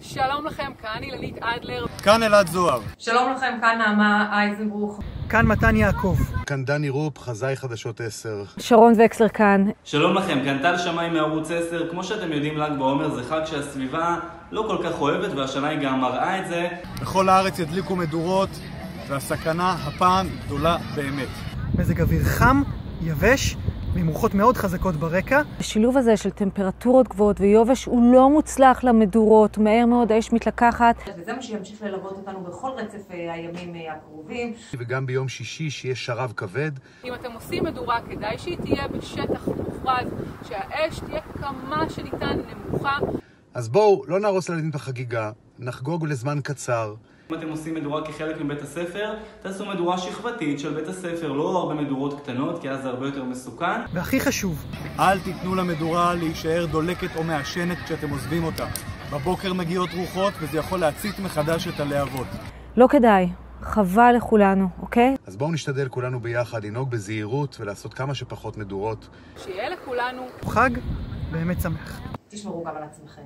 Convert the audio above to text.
שלום לכם, כאן אילנית אדלר. כאן אלעד זוהר. שלום לכם, כאן נעמה אייזנברוך. כאן מתן יעקב. כאן דני רופ, חזאי חדשות 10. שרון וקסלר כאן. שלום לכם, כאן טל שמאי מערוץ 10. כמו שאתם יודעים, ל"ג בעומר זה חג שהסביבה לא כל כך אוהבת, והשנה היא גם מראה את זה. בכל הארץ ידליקו מדורות, והסכנה הפעם גדולה באמת. מזג אוויר חם, יבש, ועם רוחות מאוד חזקות ברקע. השילוב הזה של טמפרטורות גבוהות ויובש הוא לא מוצלח למדורות, מהר מאוד האש מתלקחת. וזה מה שימשיך ללוות אותנו בכל רצף אה, הימים אה, הקרובים. וגם ביום שישי שיהיה שרב כבד. אם אתם עושים מדורה, כדאי שהיא תהיה בשטח מוכרז, שהאש תהיה כמה שניתן נמוכה. אז בואו, לא נהרוס לילדים את החגיגה, נחגוג לזמן קצר. אם אתם עושים מדורה כחלק מבית הספר, תעשו מדורה שכבתית של בית הספר, לא הרבה מדורות קטנות, כי אז זה הרבה יותר מסוכן. והכי חשוב, אל תיתנו למדורה להישאר דולקת או מעשנת כשאתם עוזבים אותה. בבוקר מגיעות רוחות וזה יכול להצית מחדש את הלהבות. לא כדאי, חבל לכולנו, אוקיי? אז בואו נשתדל כולנו ביחד לנהוג בזהירות ולעשות כמה שפחות מדורות. שיהיה לכולנו חג באמת שמח. תשמרו גם על עצמכם.